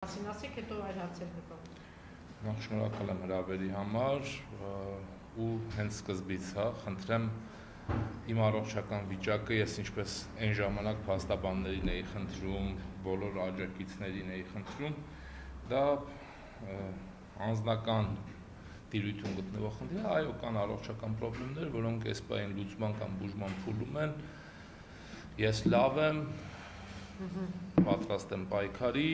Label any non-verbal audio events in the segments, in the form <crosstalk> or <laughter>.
մասին ասեք, հետո այլ հարցեր կգան։ Նախ շնորհակալ եմ հրավերի համար ու հենց սկզբից, հա, խնդրեմ իմ առողջական վիճակը ես ինչպես այն ժամանակ փաստաբաններին էի խնդրում, բոլոր աջակիցներին էի խնդրում, դա անձնական դիրույթում գտնվող խնդիր, այո, կան առողջական խնդիրներ, որոնք այս պահին լուծման կամ բուժման փուլում են։ Ես լավ եմ, պատրաստ եմ պայքարի,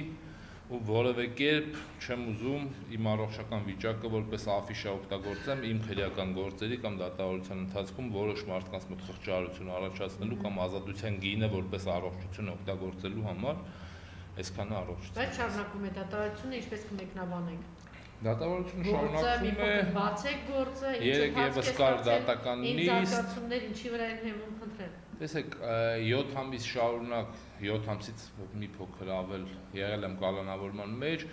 ու որևէ կերպ չեմ ուզում իմ առողջական վիճակը որպես աֆիշա օգտագործեմ իմ քրեական գործերի կամ դատավորության ընթացքում որոշ մարդկանց մոտ խղճահարություն առաջացնելու կամ ազատության գինը որպես առողջություն օգտագործելու համար այսքանը առողջություն։ Բայց շարունակում է դատավորությունը ինչպես կմեկնաբանենք։ Դատավորությունը շարունակվում է։ Բացեք գործը, ինչը ես կար դատական նիստ։ Ինչ զարգացումներ ինչի վրա են հեմում խնդրեմ։ Տեսեք, 7 ամիս շարունակ, 7 ամսից մի փոքր ավել եղել եմ կալանավորման մեջ,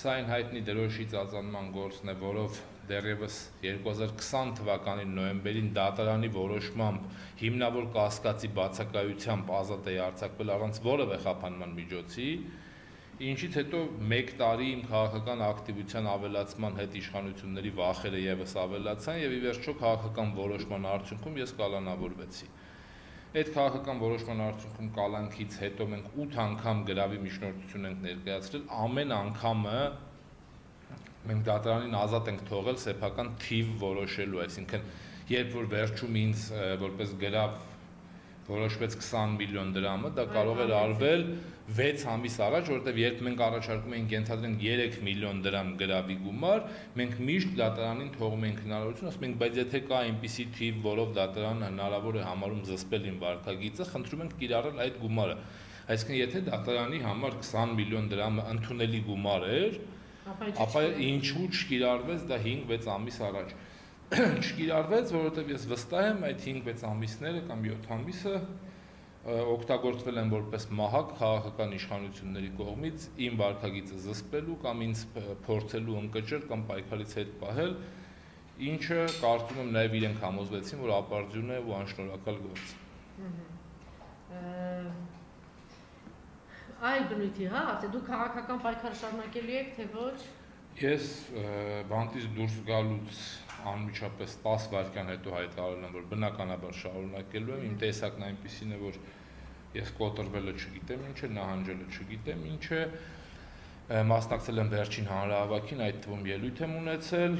սա այն հայտնի դրոշի ծածանման գործն է, որով դեռևս 2020 թվականի նոյեմբերին դատարանի որոշմամբ հիմնավոր կասկածի բացակայությամբ ազատ է արձակվել առանց որևէ խափանման միջոցի, ինչից հետո 1 տարի իմ քաղաքական ակտիվության ավելացման հետ իշխանությունների վախերը եւս ավելացան եւ ի վերջո քաղաքական որոշման արդյունքում ես կալանավորվեցի։ Այդ քաղաքական որոշման արդյունքում կալանքից հետո մենք 8 անգամ գրավի միջնորդություն ենք ներկայացրել, ամեն անգամը մենք դատարանին ազատ ենք թողել սեփական թիվ որոշելու, այսինքն երբ որ վերջում ինձ որպես գրավ որոշվեց 20 միլիոն դրամը, դա կարող էր արվել 6 ամիս առաջ, որովհետև երբ մենք առաջարկում էինք ենթադրենք 3 միլիոն դրամ գրավի գումար, մենք միշտ դատարանին թողում ենք հնարավորություն, ասում ենք, բայց եթե կա այնպիսի թիվ, որով դատարանը հնարավոր է համարում զսպել իմ վարկագիծը, խնդրում ենք կիրառել այդ գումարը։ Այսինքն, եթե դատարանի համար 20 միլիոն դրամը ընդունելի գումար էր, ապա ինչու չկիրառվեց դա 5-6 ամիս առաջ <clears throat> չկիրառվեց, որովհետև ես վստահ եմ այդ 5-6 ամիսները կամ 7 ամիսը օգտագործվել են որպես մահակ քաղաքական իշխանությունների կողմից իմ վարկագիծը զսպելու կամ ինձ փորձելու ընկճել կամ պայքարից հետ պահել, ինչը կարծում եմ նաև իրենք համոզվեցին, որ ապարդյուն է ու անշնորհակալ գործ։ Այլ բնույթի, հա, ասե դու քաղաքական պայքար շարունակելու եք, թե ոչ։ Ես բանտից դուրս գալուց անմիջապես 10 վայրկյան հետո հայտարարել եմ, որ բնականաբար շարունակելու եմ, իմ տեսակն այնպեսին է, որ ես կոտրվելը չգիտեմ ինչ է, նահանջելը չգիտեմ ինչ է, մասնակցել եմ վերջին հանրահավաքին, այդ թվում ելույթ եմ ունեցել,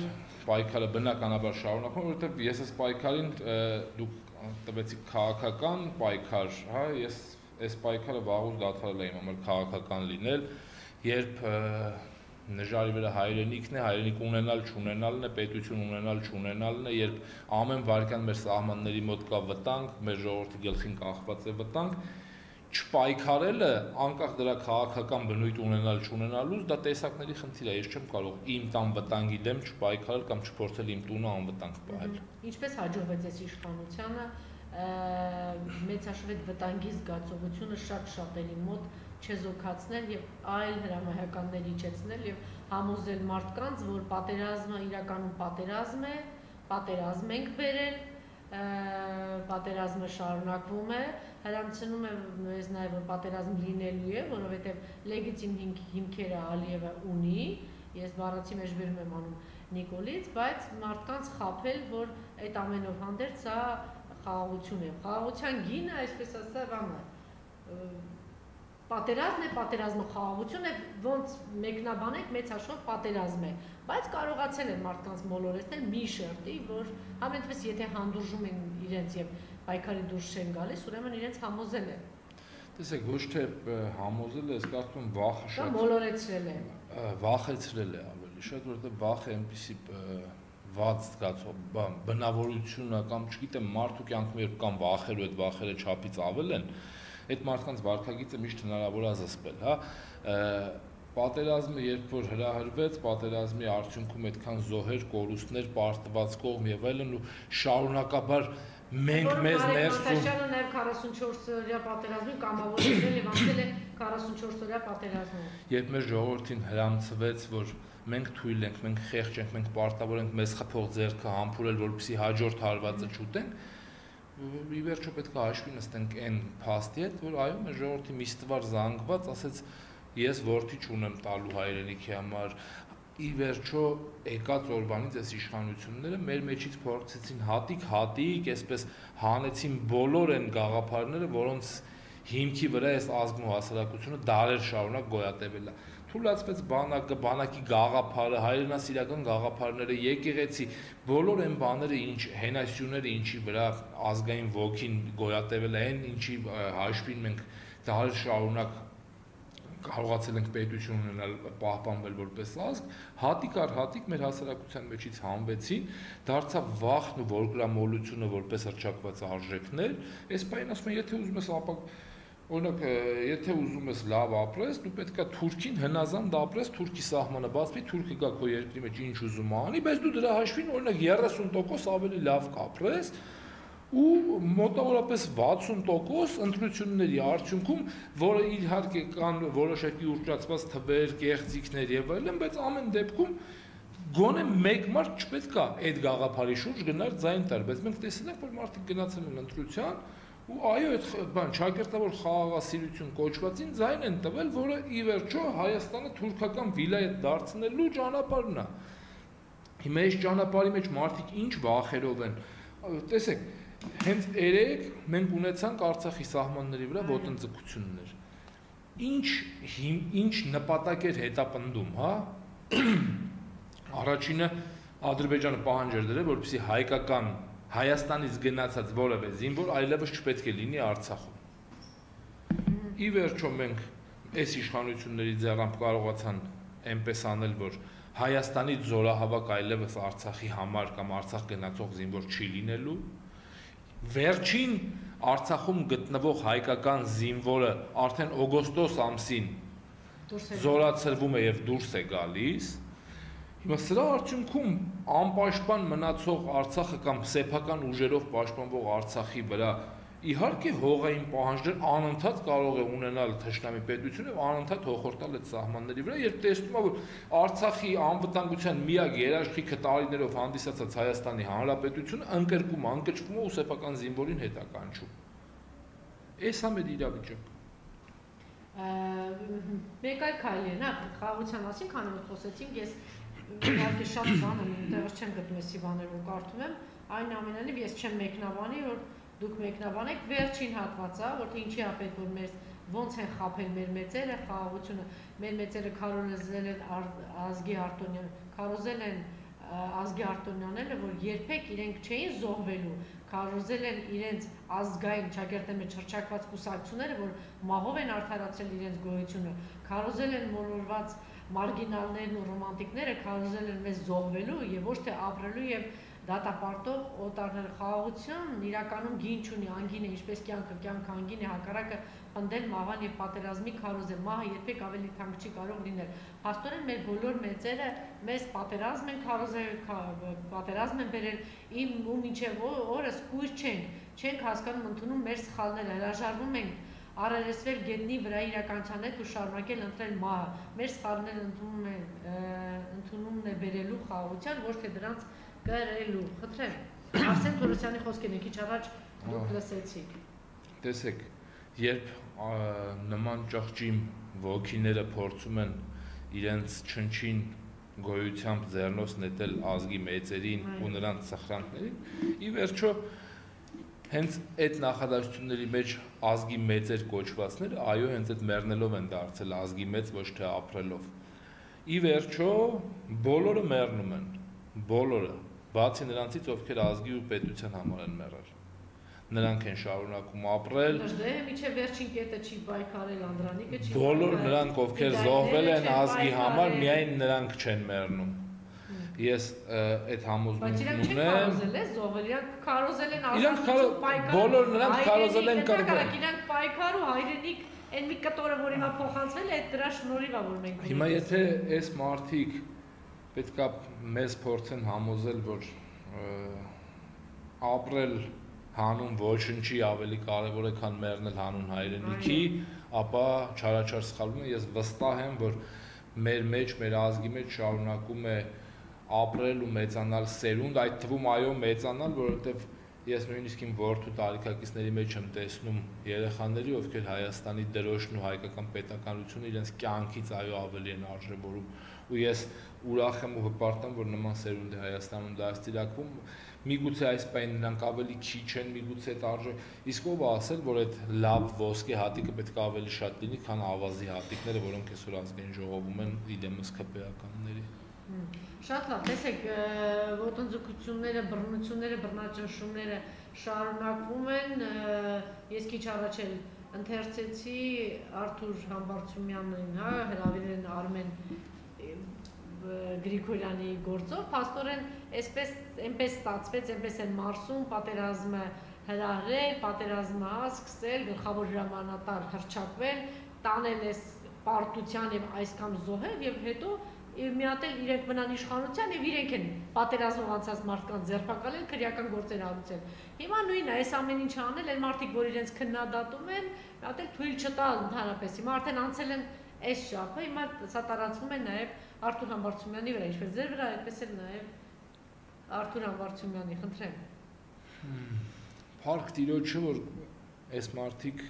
պայքարը բնականաբար շարունակում, որովհետև ես այս պայքարին դուք տվեցիք քաղաքական պայքար, հա, ես այս պայքարը վաղուց դադարել եմ համար քաղաքական լինել, երբ նժարի վրա հայրենիքն է, հայրենիք ունենալ, չունենալն է, պետություն ունենալ, չունենալն է, երբ ամեն վարքյան մեր սահմանների մոտ կա վտանգ, մեր ժողովրդի գլխին կախված է վտանգ, չպայքարելը անկախ դրա քաղաքական բնույթ ունենալ չունենալուց դա տեսակների խնդիր է ես չեմ կարող իմ տան վտանգի դեմ չպայքարել կամ չփորձել իմ տունը անվտանգ պահել ինչպես հաջողվեց այս իշխանությանը մեծաշվետ վտանգի զգացողությունը շատ շատերի մոտ չեզոքացնել եւ այլ հրամայականներ իջեցնել եւ համոզել մարդկանց, որ պատերազմը իրականում պատերազմ է, պատերազմ ենք բերել, պատերազմը շարունակվում է, հրանցնում է մեզ նաև որ պատերազմ լինելու է, որովհետև լեգիտիմ հիմքերը Ալիևը ունի, ես բառացի մեջ վերում եմ անում Նիկոլից, բայց մարդկանց խափել, որ այդ ամենով հանդերձ սա խաղաղություն է։ Խաղաղության գինը, այսպես ասած, բանը պատերազմն է, պատերազմը խաղաղություն է, ոնց մեկնաբանեք մեծ հաշվով պատերազմ է, բայց կարողացել են մարդկանց մոլորեցնել մի շերտի, որ ամենտպես եթե հանդուրժում են իրենց եւ պայքարի դուրս չեն գալիս, ուրեմն իրենց համոզել են։ Տեսեք, ոչ թե համոզել է, ես կարծում վախը շատ մոլորեցրել է։ Վախեցրել է ավելի շատ, որովհետեւ վախը այնպեսի վատ զգացող բնավորությունը կամ չգիտեմ, մարդու կյանքում երբ կան վախեր ու այդ վախերը չափից ավել են, այդ մարդկանց վարկագիծը միշտ հնարավոր է զսպել, հա։ Պատերազմը երբ որ հրահրվեց, պատերազմի արդյունքում այդքան զոհեր, կորուստներ, պարտված կողմ եւ այլն ու շարունակաբար մենք մեզ ներսում Նարեկ Մարտաշյանը նաև 44-օրյա պատերազմին կամավորվել եւ անցել է 44-օրյա պատերազմում։ Երբ մեր ժողովրդին հրամցվեց, որ մենք թույլ ենք, մենք խեղճ ենք, մենք պարտավոր ենք մեզ խփող ձեռքը համբուրել, որպեսզի հաջորդ հարվածը չուտենք, ի վերջո պետք է հաշվի նստենք այն փաստի հետ, որ այո, մեր ժողովրդի մի ստվար զանգված ասեց ես worth-ի չունեմ տալու հայրենիքի համար ի վերջո եկած օրվանից այս իշխանությունները մեր մեջից փորձեցին հատիկ հատիկ, այսպես հանեցին բոլոր այն գաղափարները, որոնց հիմքի վրա այս ազգն ու հասարակությունը դարեր շարունակ գոյատևել է։ դա թույլաtsվեց բանակը, բանակի գաղափարը, հայրենասիրական գաղափարները, եկեղեցի, բոլոր այն բաները, ինչ հենասյուները, ինչի վրա ազգային ոգին գոյատևել է, այն ինչի հաշվին մենք դարեր շարունակ կարողացել ենք պետություն ունենալ պահպանվել որպես ազգ, հատիկ առ հատիկ մեր հասարակության մեջից հանվեցին, դարձավ վախն ու որգրամոլությունը որպես հրճակված արժեքներ, այս բանը ասում են, եթե ուզում ես ապակ Օրինակ, եթե ուզում ես լավ ապրես, դու պետքա Թուրքին հնազանդ ապրես, Թուրքի սահմանը բացվի, Թուրքը գա քո երկրի մեջ ինչ ուզում անի, բայց դու դրա հաշվին օրինակ 30% ավելի լավ կապրես, ու մոտավորապես 60% ընտրությունների արդյունքում, որը իհարկե կան որոշակի ուռճացված թվեր, կեղծիքներ եւ այլն, բայց ամեն դեպքում գոնե մեկ մարդ չպետք է այդ գաղափարի շուրջ գնալ ձայն տալ, բայց մենք տեսել ենք, որ մարդիկ գնացել են ընտրության, ու այո այդ բան ճակերտավոր խաղաղասիրություն կոչվածին ձայն են տվել, որը ի վերջո Հայաստանը թուրքական վիլա է դարձնելու ճանապարհն է։ Հիմա այս ճանապարհի մեջ մարդիկ ինչ վախերով են։ Տեսեք, հենց երեք մենք ունեցանք Արցախի սահմանների վրա ոտնձգություններ։ Ինչ ինչ նպատակ էր հետապնդում, հա? <clears throat> Առաջինը Ադրբեջանը պահանջ էր դրել, որպեսզի հայկական Հայաստանից գնացած որևէ զինվոր այլևս չպետք է լինի Արցախում։ Ի վերջո մենք այս իշխանությունների ձեռամբ կարողացան այնպես անել, որ Հայաստանից զորահավաք այլևս Արցախի համար կամ Արցախ գնացող զինվոր չի լինելու։ Վերջին Արցախում գտնվող հայկական զինվորը արդեն օգոստոս ամսին զորացրվում է եւ դուրս է գալիս Հիմա սրա արդյունքում անպաշտպան մնացող Արցախը կամ սեփական ուժերով պաշտպանվող Արցախի վրա իհարկե հողային պահանջներ անընդհատ կարող է ունենալ թշնամի պետությունը եւ անընդհատ հոխորտալ այդ սահմանների վրա, երբ տեսնում է, որ Արցախի անվտանգության միակ երաշխիքը տարիներով հանդիսացած Հայաստանի Հանրապետությունը ընկրկում, անկճվում ու սեփական զինվորին հետականչում։ Էս է մեր իրավիճակը մեկ այլ քայլ է, նա խաղաղության մասին, քանի որ խոսեցինք, ես իհարկե շատ բան եմ, տեղս չեմ գտնում էսի բաներում կարդում եմ, այն ամենանիվ ես չեմ մեկնաբանի, որ դուք մեկնաբանեք վերջին հատվածը, որ թե ինչի է պետք որ մեր ոնց են խափել մեր մեծերը խաղաղությունը, մեր մեծերը քարոզել են ազգի արտոնյան, քարոզել են ազգի արտոնյաները, որ երբեք իրենք չէին զոհվելու, քարոզել են իրենց ազգային ճակերտի մեջ հրճակված կուսակցությունները, որ մահով են արդարացրել իրենց գոյությունը, քարոզել են մոլորված մարգինալներն ու ռոմանտիկները քարոզել են մեզ զոհվելու եւ ոչ թե ապրելու եւ դատապարտող օտարներ խաղաղություն իրականում գին չունի անգին է ինչպես կյանքը կյանքը անգին է հակառակը պնդել մահան եւ պատերազմի քարոզել մահը երբեք ավելի թանկ չի կարող լինել հաստորեն մեր բոլոր մեծերը մեզ պատերազմ են քարոզել պատերազմ են բերել իմ ու մինչեւ օրս կույր չենք չենք հասկանում ընդունում մեր սխալները հրաժարվում ենք առերեսվել գետնի վրա իրականության հետ ու շարունակել ընտրել մահը։ Մեր սխալները ընդունում են ընդունումն է բերելու խաղաղության, ոչ թե դրանց կրելու։ Խնդրեմ։ Արսեն Թորոսյանի խոսքին քիչ առաջ դուք լսեցիք։ Տեսեք, երբ նման ճղճի ոգիները փորձում են իրենց չնչին գոյությամբ ձեռնոց նետել ազգի մեծերին ու նրանց սխրանքներին, ի վերջո հենց այդ նախադասությունների մեջ ազգի մեծեր կոչվածները այո հենց այդ մեռնելով են դարձել ազգի մեծ ոչ թե ապրելով ի վերջո բոլորը մեռնում են բոլորը բացի նրանցից ովքեր ազգի ու պետության համար են մեռել նրանք են շարունակում ապրել։ Դե միջև վերջին կետը չի բայկարել Անդրանիկը չի։ Բոլոր նրանք ովքեր զոհվել են ազգի համար, միայն նրանք չեն մեռնում ես այդ համոզմունքն ունեմ։ Բայց իրանք չեն քարոզել, է զոհել, իրանք քարոզել են ազատություն պայքար։ Բոլոր նրանք քարոզել են կռվել։ Իրանք պայքար ու հայրենիք այն մի կտորը, որ հիմա փոխանցվել է, այդ դրա շնորհիվ է, որ մենք Հիմա եթե այս մարտիկ պետքա մեզ փորձեն համոզել, որ ապրել հանուն ոչնչի ավելի կարևոր է, քան մեռնել հանուն հայրենիքի, ապա չարաչար սխալվում եմ, ես վստահ եմ, որ մեր մեջ, մեր ազգի մեջ շարունակում է ապրել ու մեծանալ սերունդ, այդ թվում այո մեծանալ, որովհետև ես նույնիսկ իմ ворթու տարիքակիցների մեջ եմ տեսնում երեխաների, ովքեր Հայաստանի դրոշն ու հայկական պետականությունը իրենց կյանքից այո ավելի են արժևորում։ Ու ես ուրախ եմ ու հպարտ եմ, որ նման սերունդ է Հայաստանում դաստիարակվում։ Միգուցե այս պայն նրանք ավելի քիչ են, միգուցե այդ արժե։ Իսկ ով ասել, որ այդ լավ ոսկե հատիկը պետք է ավելի շատ լինի, քան ավազի հատիկները, որոնք այսօր ազգային ժողովում են իդեմս քպեականների։ Շատ լավ, տեսեք, ոտնձգությունները, բռնությունները, բռնաճնշումները շարունակվում են։ Ես քիչ առաջ էլ ընթերցեցի Արթուր Համբարձումյանին, հա, հրավիրեն Արմեն Գրիգորյանի գործով, աստորեն այսպես այնպես ստացվեց, այնպես են մարսում պատերազմը հրահրել, պատերազմը սկսել, գլխավոր հրամանատար հրճակվել, տանել այս պարտության եւ այսքան զոհել եւ հետո մի հատ էլ իրենք մնան իշխանության եւ իրենք են պատերազմով անցած մարդկանց ձերբակալել, քրեական գործեր արուցել։ Հիմա նույնն է, այս ամեն ինչը անել են մարդիկ, որ իրենց քննադատում են, մի հատ էլ թույլ չտալ ընդհանրապես։ Հիմա արդեն անցել են այս շապը, հիմա սա տարածվում է նաեւ Արթուր Համբարձումյանի վրա, ինչպես ձեր վրա, այդպես էլ նաև Արթուր Համբարձումյանի, խնդրեմ։ Փառք Տիրոջը, որ այս մարդիկ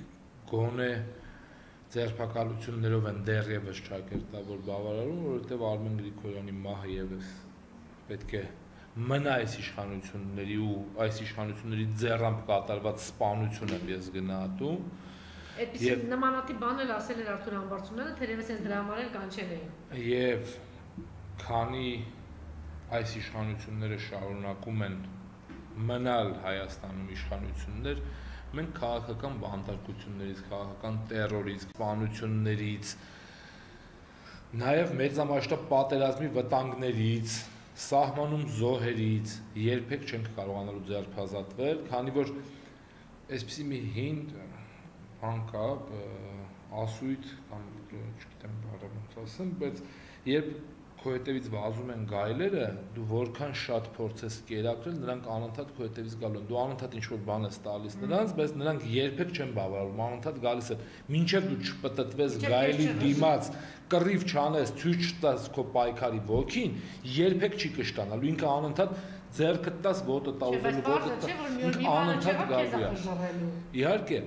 գոնե ձերբակալություններով են դեռևս ճակերտավոր բավարարում, որովհետև Արմեն Գրիգորյանի մահը եւս պետք է մնա այս իշխանությունների ու այս իշխանությունների ձեռամբ կատարված սպանությունը ես գնահատում Այդպեսի նմանատիպ բան էլ ասել էր Արթուր Համբարձումյանը, թերևս հենց դրա համար էլ կանչել էին։ Եվ քանի այս իշխանությունները շարունակում են մնալ Հայաստանում իշխանություններ, մենք քաղաքական բանտարկություններից, քաղաքական terrorից, սպանություններից, նաև մեծամասշտաբ պատերազմի վտանգներից, սահմանում զոհերից երբեք չենք կարողանալու ձերբազատվել, քանի որ այսպեսի մի հին բան կա, ասույթ կամ չգիտեմ բառը ոնց ասեմ, բայց երբ քո հետևից վազում են գայլերը, դու որքան շատ փորձես կերակրել, նրանք անընդհատ քո հետևից գալու են։ Դու անընդհատ ինչ որ բան ես տալիս նրանց, բայց նրանք երբեք չեն բավարարում, անընդհատ գալիս են։ Մինչև դու չպտտվես գայլի դիմաց, կռիվ չանես, ցույց չտաս քո պայքարի ոգին, երբեք չի կշտանալու։ Ինքը անընդհատ ձերքը տաս ոտը տա ուզելու ոտը տա։ Անընդհատ գալու է։ Իհարկե,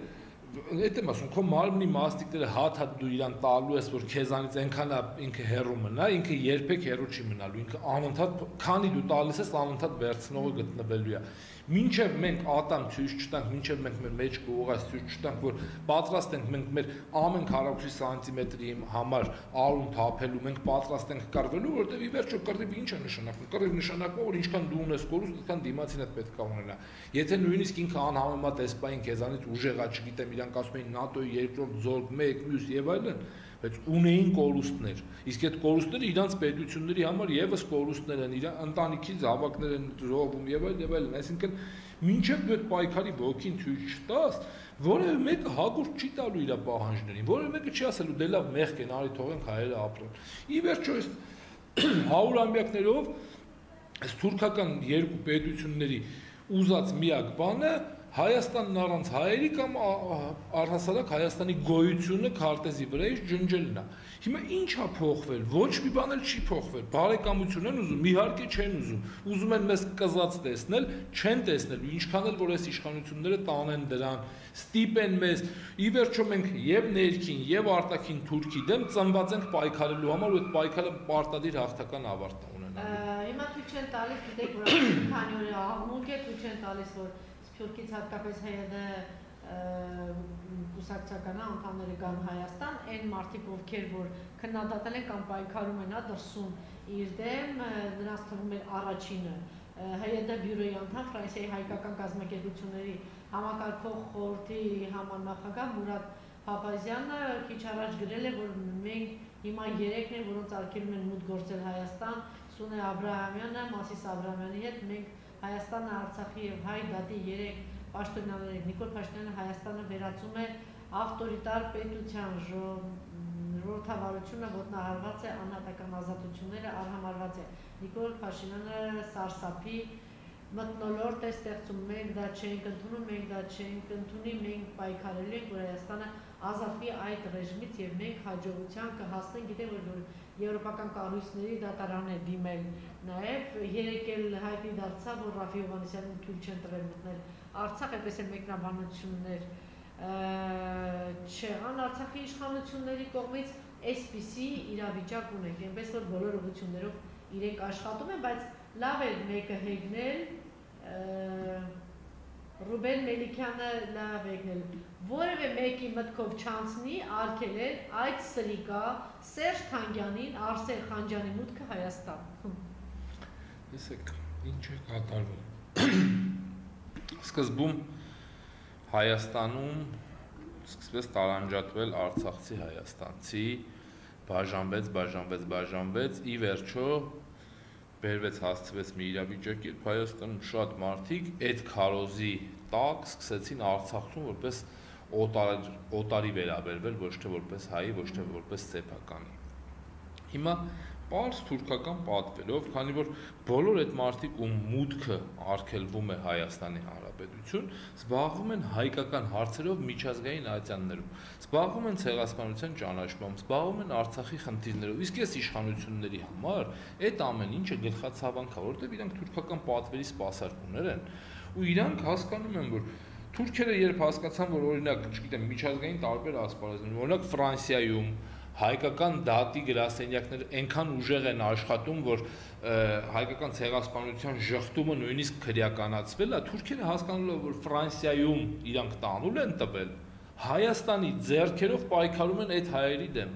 այդ եմ ասում, քո մարմնի մաստիկները հատ-հատ դու իրան տալու ես, որ քեզանից այնքան ինքը հերո մնա, ինքը երբեք հերո չի մնալու, ինքը անընդհատ քանի դու տալիս ես, անընդհատ վերցնողը գտնվելու է մինչև մենք ատամ ցույց չտանք, մինչև մենք մեր մեջ կողած ցույց չտանք, որ պատրաստ ենք մենք մեր ամեն քառակուսի սանտիմետրի համար արուն թափելու, մենք պատրաստ ենք կռվելու, որովհետև ի վերջո կռիվը ինչ է նշանակում։ Կռիվ նշանակում որ ինչքան դու ունես կորուստ, այդքան դիմացին հետ պետք է ունենա։ Եթե նույնիսկ ինքը անհամեմատ էսպային քեզանից ուժեղա, չգիտեմ, իրանք ասում էին ՆԱՏՕ-ի երկրորդ զորք 1 մյուս եւ այլն, բայց ունեին կորուստներ։ Իսկ այդ կորուստները իրանց պետությունների համար եւս կորուստներ են, իր ընտանիքի զավակներ են զոհվում եւ այլ եւ այլն, այսինքն մինչև դու այդ պայքարի ոգին ցույց չտաս, որևէ մեկը հագուրտ չի տալու իր պահանջներին, որևէ մեկը չի ասելու դե լավ մեղք են, արի թողենք հայերը ապրեն։ Ի վերջո այս <clears throat> 100 ամյակներով այս թուրքական երկու պետությունների ուզած միակ բանը Հայաստանն առանց հայերի կամ առհասարակ Հայաստանի գոյությունը քարտեզի վրայից ջնջելն է։ Հիմա ի՞նչ է փոխվել։ Ոչ մի բան էլ չի փոխվել։ Բարեկամություն են ուզում, իհարկե չեն ուզում։ Ուզում են մեզ կզած տեսնել, չեն տեսնելու։ Ինչքան էլ որ այս իշխանությունները տանեն դրան, ստիպեն մեզ։ Ի վերջո մենք եւ ներքին եւ արտաքին Թուրքի դեմ ծնված ենք պայքարելու համար ու այդ պայքարը պարտադիր հաղթական ավարտ ունենա։ Հիմա ցույց են տալիս, գիտեք, որ <coughs> քանի օր աղմուկ է, ցույց են տալիս, որ Թուրքից հատկապես ՀԵԴ կուսակցական անդամները գան Հայաստան, այն մարդիկ, ովքեր որ քննադատել են կամ պայքարում են հա դրսում իր դեմ, նրանց թվում է առաջինը ՀԵԴ բյուրոյի անդամ Ֆրանսիայի հայկական կազմակերպությունների համակարգող խորհրդի համանախագահ Մուրադ Փափազյանը քիչ առաջ գրել է, որ մենք հիմա երեքն են, որոնց արգելում են մուտք գործել Հայաստան, Սունե Աբրահամյանը, Մասիս Աբրահամյանի հետ մենք Հայաստանը, Արցախի եւ հայ դատի 3 պաշտոնյաների Նիկոլ Փաշինյանը Հայաստանը վերածում է ավտորիտար պետության ժողովրդավարությունը ոտնահարված է անհատական ազատությունները արհամարված է Նիկոլ Փաշինյանը սարսափի մտնոլորտ է ստեղծում մենք դա չենք ընդունում մենք դա չենք ընդունի մենք պայքարելու ենք որ Հայաստանը ազատվի այդ ռեժիմից եւ մենք հաջողության կհասնենք գիտեմ որ եվրոպական կառույցների դատարան է դիմել նաև երեք էլ հայտնի դարձավ որ Ռաֆի Հովանեսյանին թույլ չեն տվել մտնել Արցախ այդպես էլ մեկնաբանություններ չեղան Արցախի իշխանությունների կողմից այսպիսի իրավիճակ ունենք այնպես որ բոլոր ուղություններով իրենք աշխատում են բայց լավ է մեկը հեգնել Ռուբեն Մելիքյանը լավ եկնել։ Որևէ մեկի մտքով չանցնի արգելել այդ սրիկա Սերժ Թանգյանին, Արսեն Խանջյանի մուտքը Հայաստան։ Տեսեք, ինչ է կատարվում։ Սկզբում Հայաստանում սկսվեց տարանջատվել Արցախցի հայաստանցի, բաժանվեց, բաժանվեց, բաժանվեց, ի վերջո բերվեց հասցվեց մի իրավիճակ, երբ Հայաստանում շատ մարդիկ այդ քարոզի տակ սկսեցին Արցախում որպես օտար օտարի վերաբերվել, ոչ թե որպես հայի, ոչ թե որպես սեփականի։ Հիմա պարզ թուրքական պատվերով, քանի որ բոլոր այդ մարդիկ ում մուտքը արգելվում է Հայաստանի Հանրապետություն, զբաղվում են հայկական հարցերով միջազգային ատյաններում, զբաղվում են ցեղասպանության ճանաչմամբ, զբաղվում են Արցախի խնդիրներով։ Իսկ այս իշխանությունների համար այդ ամեն ինչը գլխացավանք է, որովհետև իրանք թուրքական պատվերի սպասարկումներ են, ու իրանք հասկանում են, որ Թուրքերը երբ հասկացան, որ օրինակ, չգիտեմ, միջազգային տարբեր ասպարեզներում, օրինակ Ֆրանսիայում, հայկական դատի գրասենյակներ այնքան ուժեղ են աշխատում, որ հայկական ցեղասպանության ժխտումը նույնիսկ քրեականացվել է, թուրքերը հասկանալով որ Ֆրանսիայում իրանք տանուլ են տվել, Հայաստանի ձեռքերով պայքարում են այդ հայերի դեմ։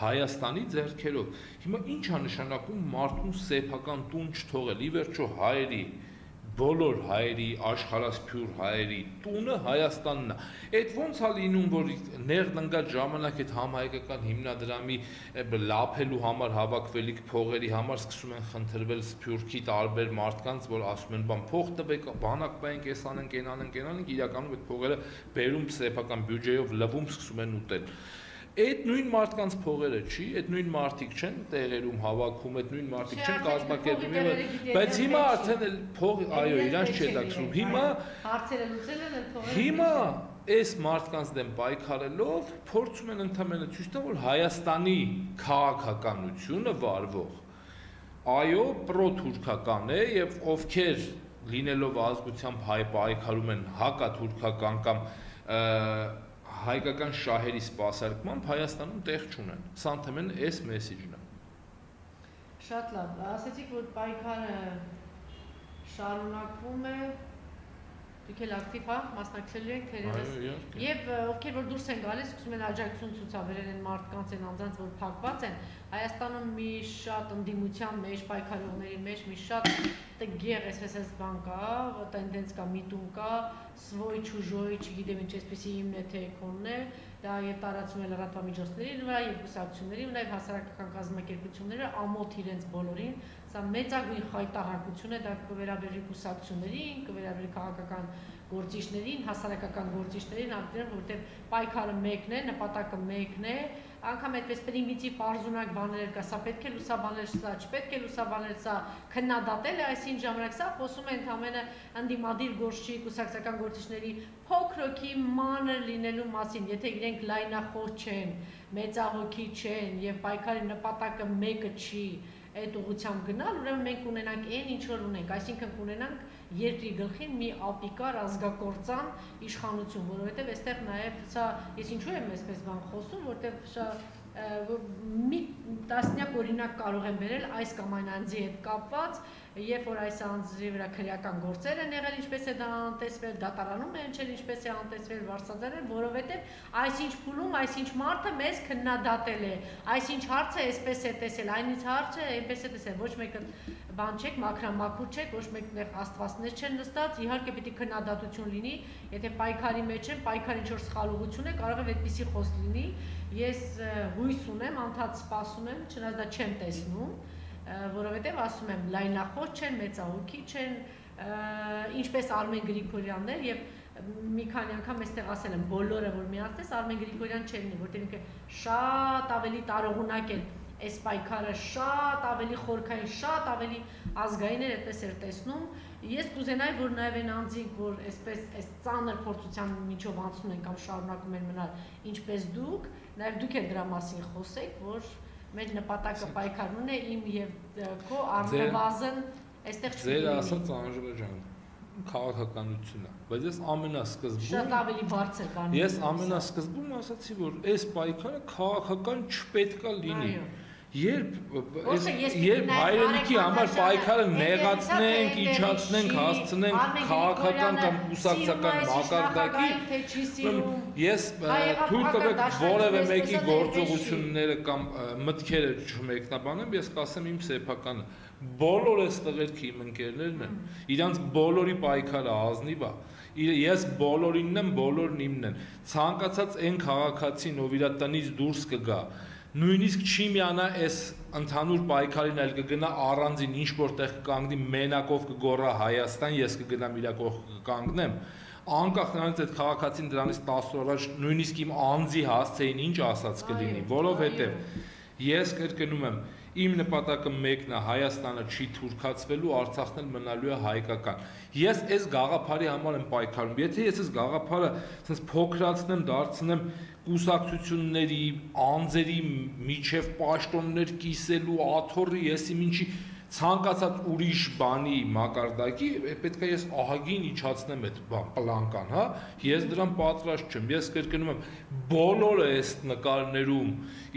Հայաստանի ձեռքերով։ Հիմա ի՞նչ է նշանակում մարդուն սեփական տուն չթողել։ Ի վերջո հայերի բոլոր հայերի, աշխարհասփյուր հայերի տունը Հայաստանն է։ Այդ ո՞նց է լինում, որ ներն ընկած ժամանակ այդ համահայկական հիմնադրամի լափելու համար հավաքվելիք փողերի համար սկսում են խնդրվել Սփյուռքի տարբեր մարդկանց, որ ասում են, բան փող տվեք, բանակ բային կես անենք, այն անենք, այն անենք, իրականում այդ փողերը բերում սեփական բյուջեով լվում սկսում են ուտել այդ նույն մարդկանց փողերը չի, այդ նույն մարդիկ չեն տեղերում հավաքում, այդ նույն մարդիկ չեն կազմակերպում, բայց հիմա արդեն էլ փող, այո, իրանց չի հետաքրում։ Հիմա հարցերը լուծել են փողերը։ Հիմա այս մարդկանց դեմ պայքարելով փորձում են ընդհանրապես ցույց տալ, որ Հայաստանի քաղաքականությունը վարվող այո, պրոթուրքական է եւ ովքեր լինելով ազգությամբ հայ պայքարում են հակաթուրքական կամ հայկական շահերի սպասարկմամբ Հայաստանում տեղ չունեն։ Սա ընդհանրեն այս մեսեջն է։ Շատ լավ։ Ասացիք, որ պայքարը շարունակվում է, Դուք էլ ակտիվ հա մասնակցել եք թերևս։ Եվ ովքեր որ դուրս են գալիս, սկսում են աջակցություն ցուցաբերել են մարդկանց են անձանց որ փակված են, Հայաստանում մի շատ ընդդիմության մեջ, պայքարողների մեջ մի շատ տգեղ այսպես բան կա, տենդենց կա, միտում կա, սվոյ չուժոյ, չգիտեմ ինչ էսպիսի իմն է թե կոնն է, դա եւ տարածում է լրատվամիջոցների վրա, եւ կուսակցությունների վրա, եւ հասարակական կազմակերպությունները ամոթ իրենց բոլորին Սա մեծագույն խայտարակություն է, դա կվերաբերի կուսակցություններին, կվերաբերի քաղաքական գործիչներին, հասարակական գործիչներին, ապրեն, որտեղ պայքարը մեկն է, նպատակը մեկն է, անգամ այդպես պրիմիտիվ բարձունակ բաներ կա, սա պետք է լուսաբանել, սա չպետք է լուսաբանել, սա քննադատել է այսին ժամանակ, սա խոսում է ընդամենը ընդդիմադիր գործչի կուսակցական գործիչների փոքրոքի մանր լինելու մասին, եթե իրենք լայնախոս չեն, մեծահոգի չեն եւ պայքարի նպատակը մեկը չի, այդ ուղությամբ գնալ, ուրեմն մենք ունենանք այն ինչ որ ունենք, այսինքն կունենանք երկրի գլխին մի ապիկար ազգակործան իշխանություն, որովհետև այստեղ նաև սա ես ինչու եմ այսպես բան խոսում, որովհետև շա մի տասնյակ օրինակ կարող եմ վերել այս կամ այն անձի հետ կապված, երբ որ այս անձի վրա քրեական գործեր են եղել, ինչպես է դա անտեսվել, դատարանում է ընչել, ինչպես է անտեսվել վարսաձայնել, որովհետև այսինչ փուլում, այսինչ մարդը մեզ քննադատել է, այսինչ հարցը այսպես է տեսել, այնից հարցը այնպես է տեսել, ոչ մեկը բան չեք, մակրամակուր չեք, ոչ մեկներ աստվածներ չեն նստած, իհարկե պիտի քննադատություն լինի, եթե պայքարի մեջ են, պայքար ինչ որ սխալուղություն է, կարող է այդպիսի խոսք լինի։ Ես հույս ունեմ, անդադ սպասում եմ, չնայած դա չեմ տեսնում, որովհետև ասում եմ լայնախոս չեն, մեծահոգի չեն, ինչպես Արմեն Գրիգորյանն էր եւ մի քանի անգամ այստեղ ասել եմ բոլորը որ միացնես Արմեն Գրիգորյան չեն լինի, որտեղ ինքը շատ ավելի տարողունակ են այս պայքարը շատ ավելի խորքային, շատ ավելի ազգային էր, այդպես էր տեսնում։ Ես կուզենայի, որ նաև այն անձինք, որ այսպես այս ծանր փորձության միջով անցնում են կամ շարունակում են մնալ, ինչպես դուք, նաև դուք էլ դրա մասին խոսեք, որ մեր նպատակը պայքարումն է իմ եւ քո առնվազն այստեղ չի։ Ձեր ասած Անժելա քաղաքականությունն է, բայց ես ամենասկզբում շատ ավելի բարձր կան։ Ես ամենասկզբում ասացի, որ այս պայքարը քաղաքական չպետքա լինի։ Այո Երբ երբ հայրենիքի համար պայքարը նեղացնենք, իջացնենք, հասցնենք քաղաքական կամ կուսակցական մակարդակի, ես թույլ տվեք որևէ մեկի գործողությունները կամ մտքերը չմեկնաբանեմ, ես կասեմ իմ սեփականը բոլոր այս տղերքի իմ ընկերներն են իրանց բոլորի պայքարը ազնիվ է ես բոլորինն եմ բոլորն իմն են ցանկացած այն քաղաքացին ով իր տնից դուրս կգա նույնիսկ չի միանա այս ընդհանուր պայքարին այլ կգնա առանձին ինչ որտեղ կանգնի մենակով կգոռա Հայաստան ես կգնամ իր կողքը կանգնեմ անկախ նրանից այդ քաղաքացին դրանից 10 օր առաջ նույնիսկ իմ անձի հասցեին ինչ ասած կլինի որովհետև ես կրկնում եմ Իմ նպատակը մեկն է, Հայաստանը չի թուրքացվելու, Արցախն էլ մնալու է հայկական։ Ես այս գաղափարի համար եմ պայքարում։ Եթե ես այս գաղափարը ասես փոքրացնեմ, դարձնեմ կուսակցությունների, անձերի միջև պաշտոններ կիսելու աթոռի, ես իմ ինչի ցանկացած ուրիշ բանի մակարդակի պետք է ես ահագին իջացնեմ այդ բան պլանկան, հա? Ես դրան պատրաստ չեմ։ Ես կրկնում եմ, բոլորը այս նկարներում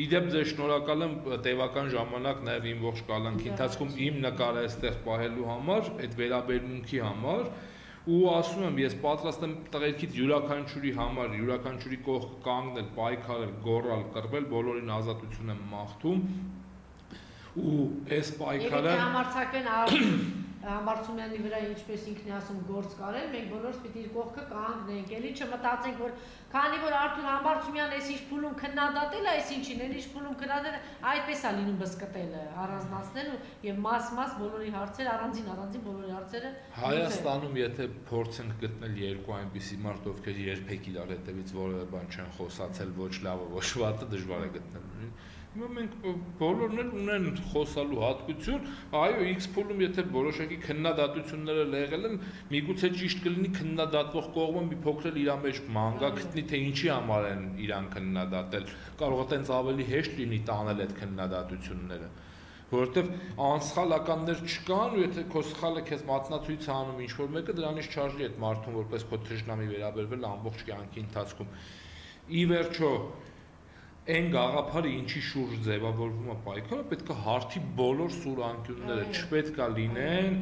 իդեպ ձեզ շնորհակալ եմ տևական ժամանակ նաև իմ ողջ կալանքի ընթացքում իմ նկարը այստեղ պահելու համար, այդ վերաբերմունքի համար ու ասում եմ ես պատրաստ եմ տղերքից յուրաքանչյուրի համար յուրաքանչյուրի կողք կանգնել, պայքարել, գոռալ, կռվել, բոլորին ազատություն եմ մաղթում ու այս պայքարը Եթե համարցակեն Համբարձումյանի վրա ինչպես ինքն է ասում գործ կարել, մենք բոլորս պիտի իր կողքը կանգնենք, էլի չմտածենք, որ քանի որ Արթուր Համբարձումյանը այս ինչ փուլում քննադատել է, այս ինչին, էլ ինչ փուլում քննադատել, այդպես է լինում բսկտելը, առանձնացնել եւ մաս-մաս բոլորի հարցերը, առանձին առանձին բոլորի հարցերը Հայաստանում եթե փորձենք գտնել երկու այնպիսի մարդ, ովքեր երբեք իրար հետևից որևէ բան չեն խոսացել, ոչ լավը, ոչ վատը, դժվար է գտնել Հիմա մենք բոլորն էլ ունեն խոսալու հատկություն, այո, X փուլում եթե որոշակի քննադատությունները եղել են, միգուցե ճիշտ կլինի քննադատվող կողմը մի փոքր իր մեջ մանգա գտնի, թե ինչի համար են իրան քննադատել։ Կարող է տենց ավելի հեշտ լինի տանել այդ քննադատությունները որովհետև անսխալականներ չկան ու եթե քո սխալը քեզ մատնացույց անում ինչ որ մեկը դրանից չարժի այդ մարդուն որպես քո թշնամի վերաբերվել ամբողջ կյանքի ընթացքում ի վերջո այն գաղափարը ինչի շուրջ ձևավորվում է պայքարը պետք է հարթի բոլոր սուրանկյունները չպետք է լինեն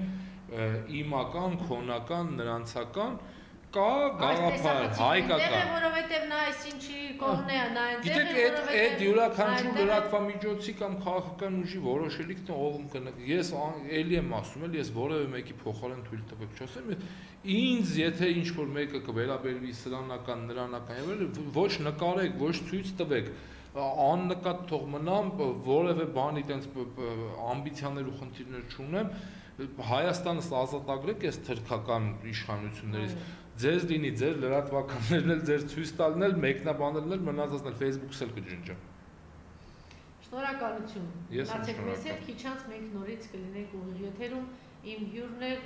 իմական, քոնական, նրանցական կա գաղափար հայկական որովհետև նա այսինչի կողմն է նա այնտեղ գիտեք այդ այդ յուրաքանչյուր լրատվամիջոցի կամ քաղաքական ուժի որոշելիքն ով կնա ես էլի եմ ասում էլ ես որևէ մեկի փոխարեն թույլ տվեք չասեմ ինձ եթե ինչ որ մեկը կվերաբերվի սրանական նրանական ոչ նկարեք ոչ ցույց տվեք աննկատ թող մնամ, որևէ բանի տենց ամբիցիաներ ու խնդիրներ չունեմ, Հայաստանս ազատագրեք այս թրքական իշխանություններից ձեզ լինի ձեր լրատվականներն էլ ձեր ցույց տալն էլ մեկնաբանելն էլ մնացածն էլ Facebook-ս էլ կջնջեմ Շնորհակալություն։ Մնացեք մեզ հետ, քիչ անց մենք նորից կլինենք ուղիղ եթերում։ Իմ հյուրն էր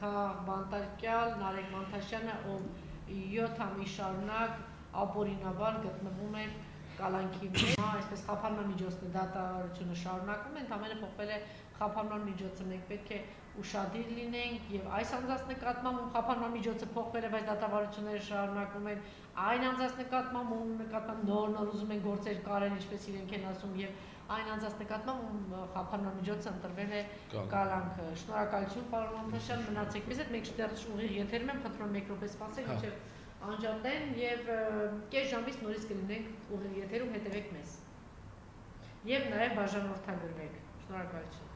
քաղ Բանտարկյալ Նարեկ Մանթաշյանը, ով 7 ամիս շարունակ ապօրինաբար գտնվում էր կալանքի մեջ, այսպես խափանման միջոցն է դատավարությունը շարունակում է, ընդամենը փոխվել է խափանման միջոցը, մենք պետք է ուշադիր լինենք եւ այս անձանց նկատմամբ ում խափանման միջոցը փոխվել է, բայց դատավարությունները շարունակում են, այն անձանց նկատմամբ ում նկատմամբ նոր-նոր ուզում են գործեր կարել, ինչպես իրենք են ասում եւ այն անձանց նկատմամբ ում խափանման միջոցը ընտրվել է կալանքը։ Շնորհակալություն, պարոն Մանթաշյան, մնացեք մեզ հետ, մենք դեռ ուղիղ եթերում եմ, խնդրում եք րոպե սպասեք, մինչեւ անջատեն եւ կես ժամից նորից կլինենք ուղիղ եթերում հետևեք մեզ։ Եվ նաեւ բաժանորդագրվեք։ Շնորհակալություն։